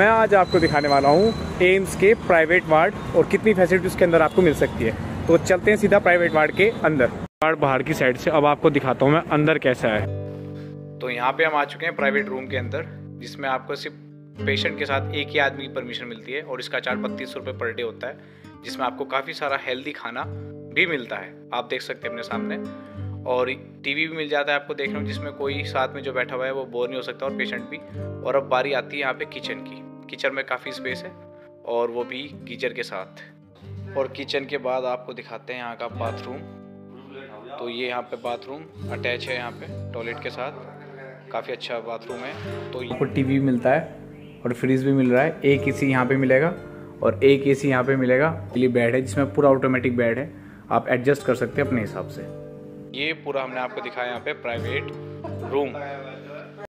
मैं आज आपको दिखाने वाला हूँ एम्स के प्राइवेट वार्ड और कितनी फैसिलिटी उसके अंदर आपको मिल सकती है। तो चलते हैं सीधा प्राइवेट वार्ड के अंदर। वार्ड बाहर की साइड से। अब आपको दिखाता हूँ मैं अंदर कैसा है। तो यहाँ पे हम आ चुके हैं प्राइवेट रूम के अंदर, जिसमें आपको सिर्फ़ पेशेंट के साथ एक ही आदमी की परमिशन मिलती है और इसका चार्ज बत्तीस रुपये पर डे होता है, जिसमें आपको काफ़ी सारा हेल्दी खाना भी मिलता है। आप देख सकते हैं अपने सामने। और टीवी भी मिल जाता है आपको देखने में, जिसमें कोई साथ में जो बैठा हुआ है, वो बोर नहीं हो सकता और पेशेंट भी। और अब बारी आती है यहाँ पे किचन की। किचन में काफ़ी स्पेस है और वो भी गीजर के साथ। और किचन के बाद आपको दिखाते हैं यहाँ का बाथरूम तो ये यहाँ पे बाथरूम अटैच है यहाँ पे टॉयलेट के साथ। काफ़ी अच्छा बाथरूम है। तो पर टीवी मिलता है और फ्रिज भी मिल रहा है। एक ए सी यहाँ पर मिलेगा और एक ए सी यहाँ पर मिलेगा। लिए बेड है जिसमें पूरा ऑटोमेटिक बेड है। आप एडजस्ट कर सकते हैं अपने हिसाब से। ये पूरा हमने आपको दिखाया यहाँ पे प्राइवेट रूम